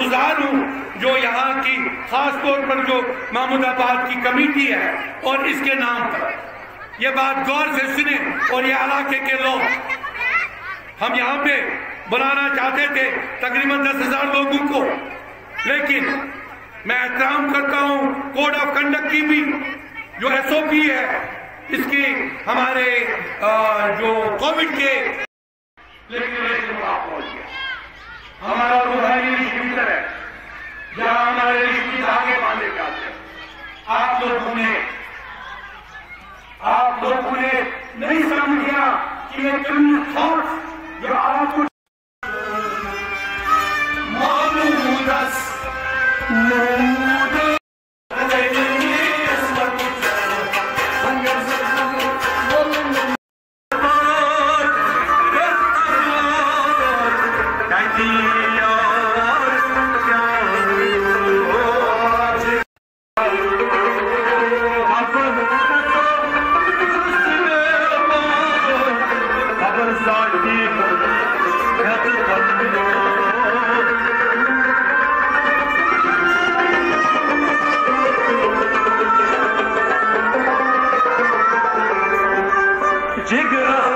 मैं हूँ, जो यहाँ की खास तौर पर जो महमूदाबाद की कमेटी है और इसके नाम ये बात गौर से सुने और ये इलाके के लोग। हम यहाँ पे बुलाना चाहते थे तकरीबन दस हज़ार लोगों को। लेकिन मैं एहतराम करता हूँ कोड ऑफ़ कंडक्ट की भी जो एसओपी है इसकी हमारे अ, जो कोविड के लेकिन हमारा रूहानी रिश्तेदार है जहाँ हमारे रिश्ते आगे बांधे जाते हैं। आप लोगों ने आप लोगों ने नहीं समझ गया कि ये थॉट्स जो आपको साधी Jigger.